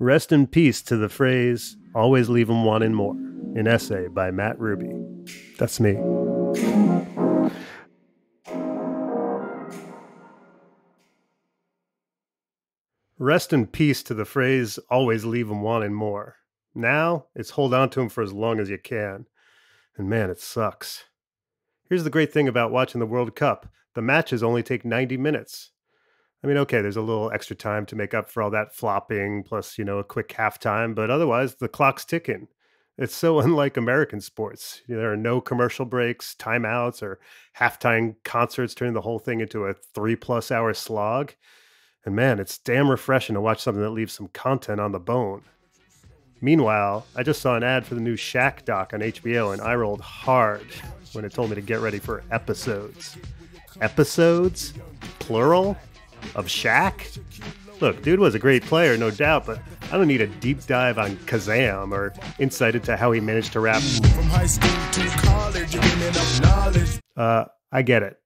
Rest in peace to the phrase, always leave 'em wanting more, an essay by Matt Ruby. That's me. Rest in peace to the phrase, always leave 'em wanting more. Now, it's hold on to 'em for as long as you can. And man, it sucks. Here's the great thing about watching the World Cup the matches only take 90 minutes. I mean, okay, there's a little extra time to make up for all that flopping, plus, you know, a quick halftime, but otherwise, the clock's ticking. It's so unlike American sports. You know, there are no commercial breaks, timeouts, or halftime concerts turning the whole thing into a three plus hour slog. And man, it's damn refreshing to watch something that leaves some content on the bone. Meanwhile, I just saw an ad for the new Shaq doc on HBO and I rolled hard when it told me to get ready for episodes. Episodes? Plural? Of Shaq? Look, dude was a great player, no doubt, but I don't need a deep dive on Kazam or insight into how he managed to rap. From high school to college, you gain enough knowledge. Uh, I get it.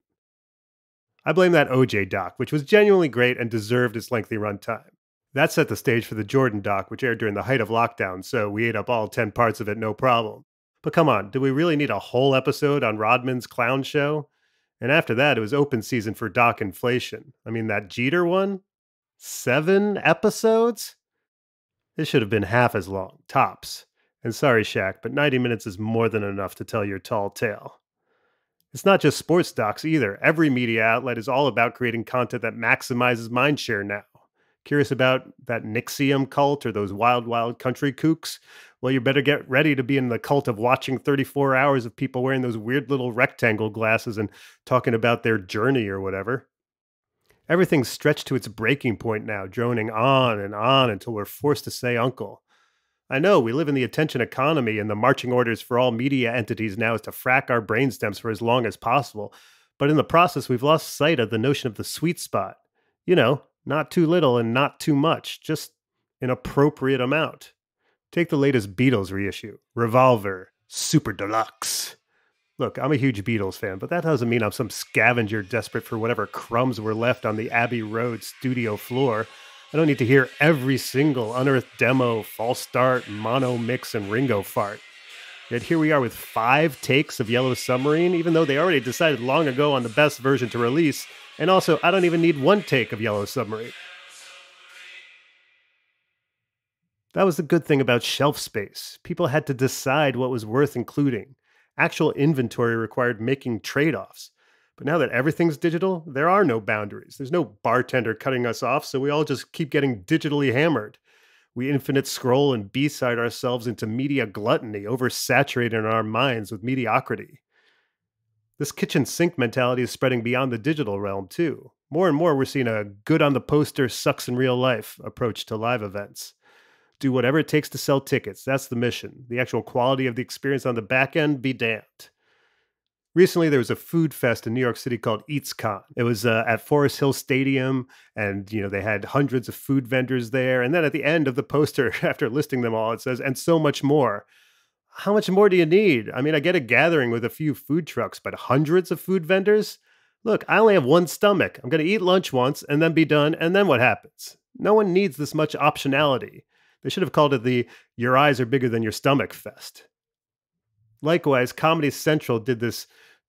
I blame that OJ doc, which was genuinely great and deserved its lengthy runtime. That set the stage for the Jordan doc, which aired during the height of lockdown, so we ate up all 10 parts of it no problem. But come on, do we really need a whole episode on Rodman's clown show? And after that, it was open season for doc inflation. I mean, that Jeter one? Seven episodes? It should have been half as long, tops. And sorry, Shaq, but 90 minutes is more than enough to tell your tall tale. It's not just sports docs either. Every media outlet is all about creating content that maximizes mindshare now. Curious about that NXIVM cult or those wild, wild country kooks? Well, you better get ready to be in the cult of watching 34 hours of people wearing those weird little rectangle glasses and talking about their journey or whatever. Everything's stretched to its breaking point now, droning on and on until we're forced to say uncle. I know we live in the attention economy, and the marching orders for all media entities now is to frack our brainstems for as long as possible. But in the process, we've lost sight of the notion of the sweet spot. You know, not too little and not too much, just an appropriate amount. Take the latest Beatles reissue Revolver, Super Deluxe. Look, I'm a huge Beatles fan, but that doesn't mean I'm some scavenger desperate for whatever crumbs were left on the Abbey Road studio floor. I don't need to hear every single unearthed demo, false start, mono mix, and Ringo fart. Yet here we are with five takes of Yellow Submarine, even though they already decided long ago on the best version to release. And also, I don't even need one take of Yellow Submarine. That was the good thing about shelf space. People had to decide what was worth including. Actual inventory required making trade offs. But now that everything's digital, there are no boundaries. There's no bartender cutting us off, so we all just keep getting digitally hammered. We infinite scroll and B-side ourselves into media gluttony, oversaturating our minds with mediocrity. This kitchen sink mentality is spreading beyond the digital realm, too. More and more, we're seeing a good on the poster, sucks in real life approach to live events. Do whatever it takes to sell tickets. That's the mission. The actual quality of the experience on the back end, be damned. Recently, there was a food fest in New York City called EatsCon. It was uh, at Forest Hill Stadium, and you know they had hundreds of food vendors there. And then at the end of the poster, after listing them all, it says, "And so much more." How much more do you need? I mean, I get a gathering with a few food trucks, but hundreds of food vendors. Look, I only have one stomach. I'm going to eat lunch once and then be done. And then what happens? No one needs this much optionality. They should have called it the Your Eyes Are Bigger Than Your Stomach Fest. Likewise, Comedy Central did this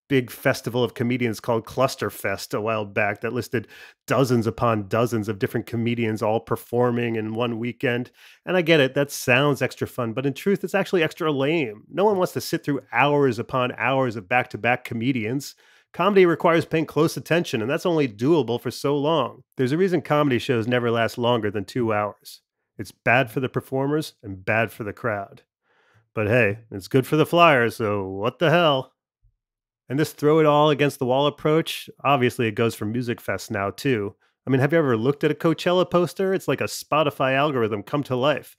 big festival of comedians called Clusterfest a while back that listed dozens upon dozens of different comedians all performing in one weekend. And I get it, that sounds extra fun, but in truth, it's actually extra lame. No one wants to sit through hours upon hours of back to back comedians. Comedy requires paying close attention, and that's only doable for so long. There's a reason comedy shows never last longer than two hours. It's bad for the performers and bad for the crowd. But hey, it's good for the Flyers, so what the hell? And this throw it all against the wall approach, obviously it goes for Music Fest now too. I mean, have you ever looked at a Coachella poster? It's like a Spotify algorithm come to life.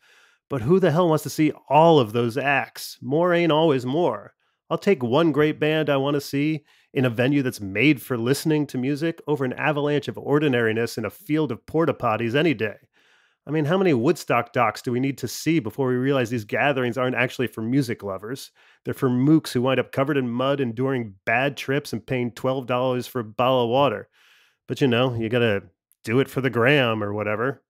But who the hell wants to see all of those acts? More ain't always more. I'll take one great band I want to see in a venue that's made for listening to music over an avalanche of ordinariness in a field of porta potties any day. I mean, how many Woodstock docs do we need to see before we realize these gatherings aren't actually for music lovers? They're for mooks who wind up covered in mud, enduring bad trips, and paying $12 for a bottle of water. But you know, you gotta do it for the gram or whatever.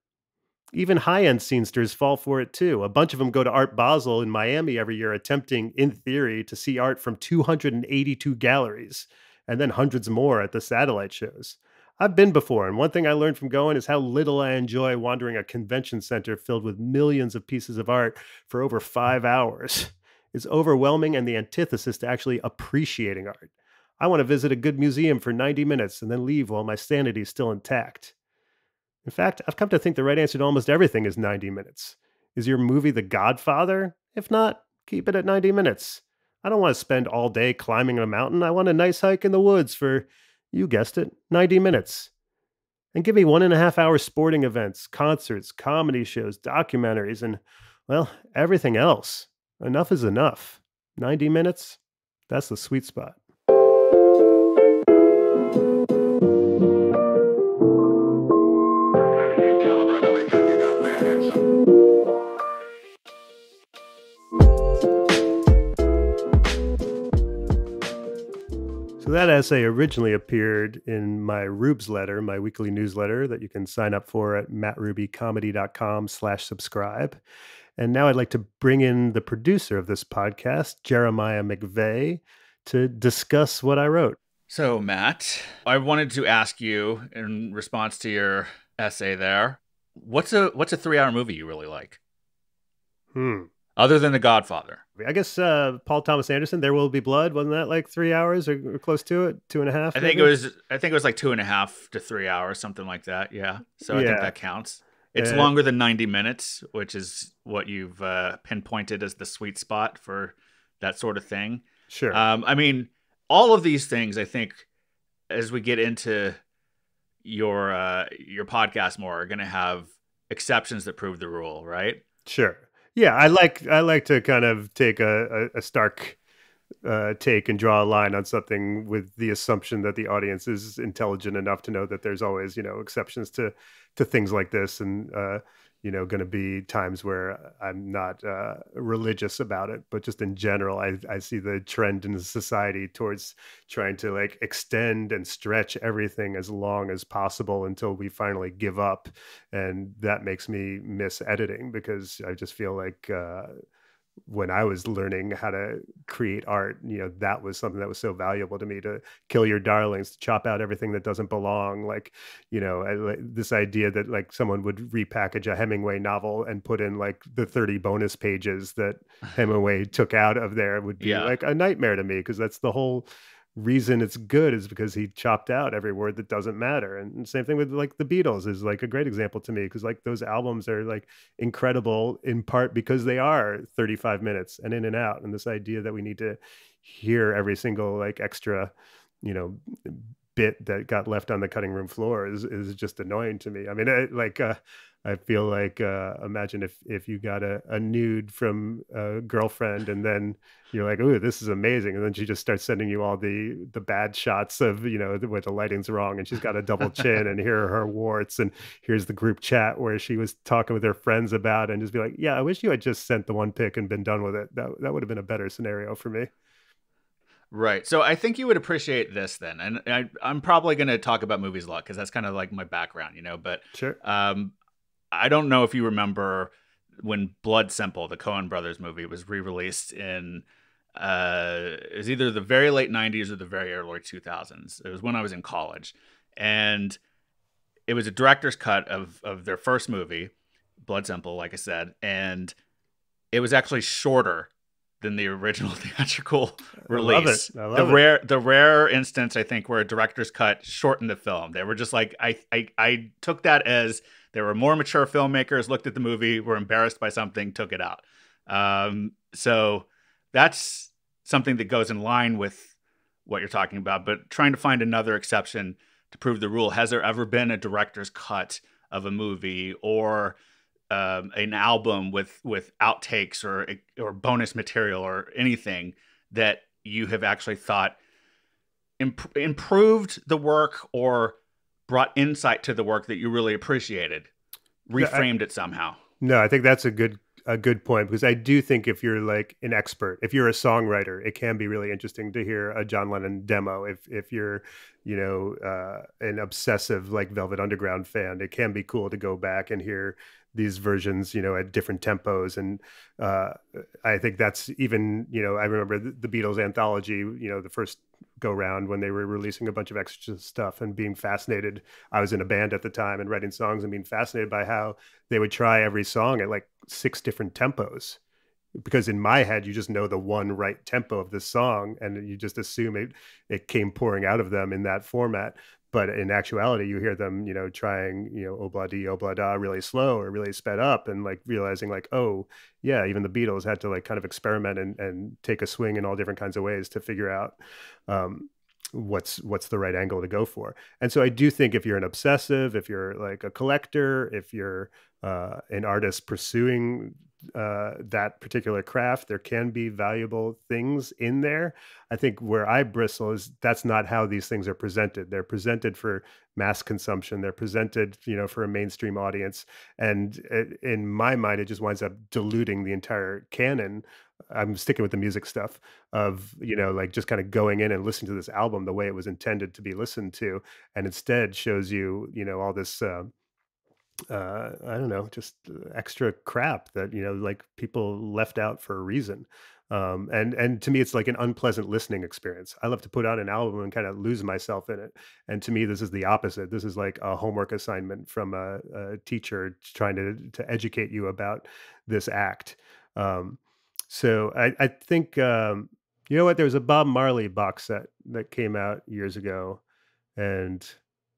Even high end scenesters fall for it too. A bunch of them go to Art Basel in Miami every year, attempting, in theory, to see art from 282 galleries, and then hundreds more at the satellite shows. I've been before, and one thing I learned from going is how little I enjoy wandering a convention center filled with millions of pieces of art for over five hours. It's overwhelming and the antithesis to actually appreciating art. I want to visit a good museum for 90 minutes and then leave while my sanity is still intact. In fact, I've come to think the right answer to almost everything is 90 minutes. Is your movie The Godfather? If not, keep it at 90 minutes. I don't want to spend all day climbing a mountain. I want a nice hike in the woods for, you guessed it, 90 minutes. And give me one and a half hour sporting events, concerts, comedy shows, documentaries, and, well, everything else. Enough is enough. 90 minutes? That's the sweet spot. So that essay originally appeared in my Rubesletter, my weekly newsletter that you can sign up for at mattrubycomedy.com slash subscribe. And now I'd like to bring in the producer of this podcast, Jeremiah McVeigh, to discuss what I wrote. So, Matt, I wanted to ask you in response to your essay there, what's a what's a 3-hour movie you really like? Hmm other than The Godfather. I guess uh, Paul Thomas Anderson, There Will Be Blood, wasn't that like three hours or, or close to it, two and a half? I think it was. I think it was like two and a half to three hours, something like that. Yeah, so I think that counts. It's longer than ninety minutes, which is what you've uh, pinpointed as the sweet spot for that sort of thing. Sure. Um, I mean, all of these things. I think as we get into your uh, your podcast more, are going to have exceptions that prove the rule, right? Sure. Yeah, I like I like to kind of take a, a, a stark uh, take and draw a line on something with the assumption that the audience is intelligent enough to know that there's always you know exceptions to to things like this. And uh, you know going to be times where i'm not uh, religious about it but just in general I, I see the trend in society towards trying to like extend and stretch everything as long as possible until we finally give up and that makes me miss editing because i just feel like uh, when I was learning how to create art, you know, that was something that was so valuable to me to kill your darlings, to chop out everything that doesn't belong. Like, you know, I, this idea that like someone would repackage a Hemingway novel and put in like the 30 bonus pages that Hemingway took out of there would be yeah. like a nightmare to me because that's the whole reason it's good is because he chopped out every word that doesn't matter and same thing with like the beatles is like a great example to me because like those albums are like incredible in part because they are 35 minutes and in and out and this idea that we need to hear every single like extra you know bit that got left on the cutting room floor is is just annoying to me. I mean I, like uh I feel like uh, imagine if if you got a, a nude from a girlfriend and then you're like, oh, this is amazing, and then she just starts sending you all the the bad shots of you know where the lighting's wrong and she's got a double chin and here are her warts and here's the group chat where she was talking with her friends about it, and just be like, yeah, I wish you had just sent the one pic and been done with it. That that would have been a better scenario for me. Right. So I think you would appreciate this then. And I, am probably going to talk about movies a lot because that's kind of like my background, you know. But sure. Um, I don't know if you remember when Blood Simple, the Coen Brothers movie, was re-released in uh, it was either the very late '90s or the very early 2000s. It was when I was in college, and it was a director's cut of of their first movie, Blood Simple, like I said, and it was actually shorter than the original theatrical release. I love it. I love the it. rare the rare instance I think where a director's cut shortened the film. They were just like I I, I took that as there were more mature filmmakers looked at the movie, were embarrassed by something, took it out. Um, so that's something that goes in line with what you're talking about. But trying to find another exception to prove the rule. Has there ever been a director's cut of a movie or um, an album with with outtakes or or bonus material or anything that you have actually thought imp- improved the work or brought insight to the work that you really appreciated, reframed I, it somehow. No, I think that's a good a good point because I do think if you're like an expert, if you're a songwriter, it can be really interesting to hear a John Lennon demo. If if you're, you know, uh, an obsessive like Velvet Underground fan, it can be cool to go back and hear these versions, you know, at different tempos. And uh, I think that's even, you know, I remember the, the Beatles anthology, you know, the first go round when they were releasing a bunch of extra stuff and being fascinated. I was in a band at the time and writing songs and being fascinated by how they would try every song at like six different tempos because in my head you just know the one right tempo of the song and you just assume it it came pouring out of them in that format but in actuality you hear them you know trying you know obla di obla da really slow or really sped up and like realizing like oh yeah even the beatles had to like kind of experiment and, and take a swing in all different kinds of ways to figure out um, what's what's the right angle to go for. And so i do think if you're an obsessive if you're like a collector if you're uh, an artist pursuing uh, that particular craft, there can be valuable things in there. I think where I bristle is that's not how these things are presented. They're presented for mass consumption. They're presented, you know, for a mainstream audience, and it, in my mind, it just winds up diluting the entire canon. I'm sticking with the music stuff of you know like just kind of going in and listening to this album the way it was intended to be listened to, and instead shows you you know all this. Uh, uh, I don't know, just uh, extra crap that you know, like people left out for a reason. Um, and and to me, it's like an unpleasant listening experience. I love to put out an album and kind of lose myself in it. And to me, this is the opposite. This is like a homework assignment from a, a teacher trying to to educate you about this act. Um, so I, I think um, you know what? There was a Bob Marley box set that came out years ago, and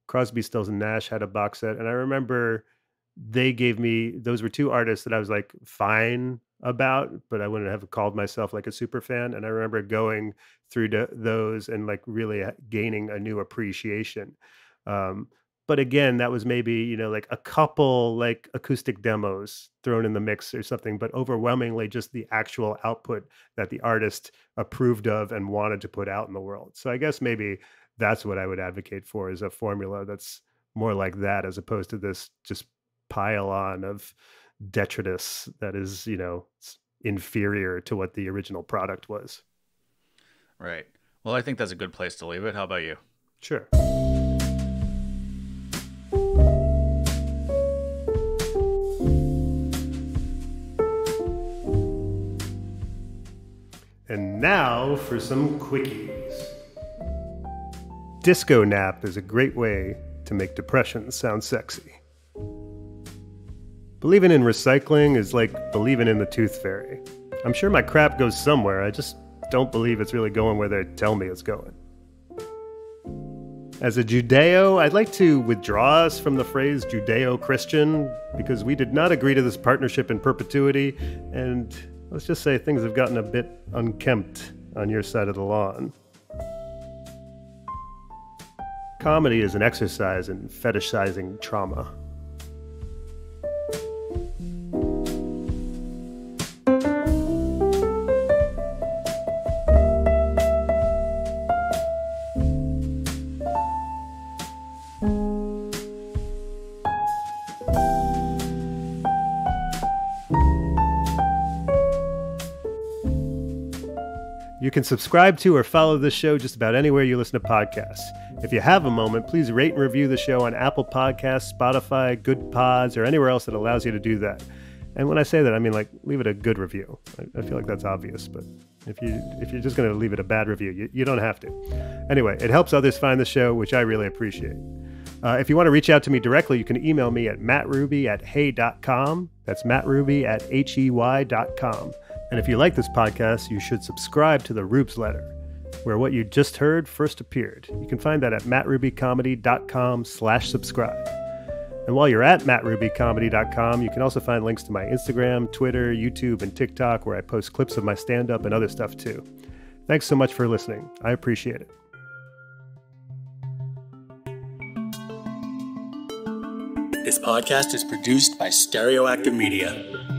Crosby, Stills, and Nash had a box set, and I remember they gave me those were two artists that I was like fine about, but I wouldn't have called myself like a super fan. And I remember going through the, those and like really gaining a new appreciation. Um, but again, that was maybe you know like a couple like acoustic demos thrown in the mix or something, but overwhelmingly just the actual output that the artist approved of and wanted to put out in the world. So I guess maybe that's what I would advocate for is a formula that's more like that as opposed to this just pile on of detritus that is, you know, inferior to what the original product was. Right. Well, I think that's a good place to leave it. How about you? Sure. And now for some quickies. Disco nap is a great way to make depression sound sexy. Believing in recycling is like believing in the tooth fairy. I'm sure my crap goes somewhere, I just don't believe it's really going where they tell me it's going. As a Judeo, I'd like to withdraw us from the phrase Judeo Christian because we did not agree to this partnership in perpetuity, and let's just say things have gotten a bit unkempt on your side of the lawn. Comedy is an exercise in fetishizing trauma. You can subscribe to or follow this show just about anywhere you listen to podcasts. If you have a moment, please rate and review the show on Apple Podcasts, Spotify, Goodpods, or anywhere else that allows you to do that. And when I say that, I mean like leave it a good review. I, feel like that's obvious, but if you if you're just going to leave it a bad review, you, you don't have to. Anyway, it helps others find the show, which I really appreciate. Uh, if you want to reach out to me directly, you can email me at mattruby at hey.com. That's mattruby at hey.com. And if you like this podcast, you should subscribe to the Rubesletter, where what you just heard first appeared. You can find that at mattrubycomedy.com slash subscribe. And while you're at mattrubycomedy.com, you can also find links to my Instagram, Twitter, YouTube, and TikTok, where I post clips of my stand-up and other stuff too. Thanks so much for listening. I appreciate it. This podcast is produced by Stereoactive Media.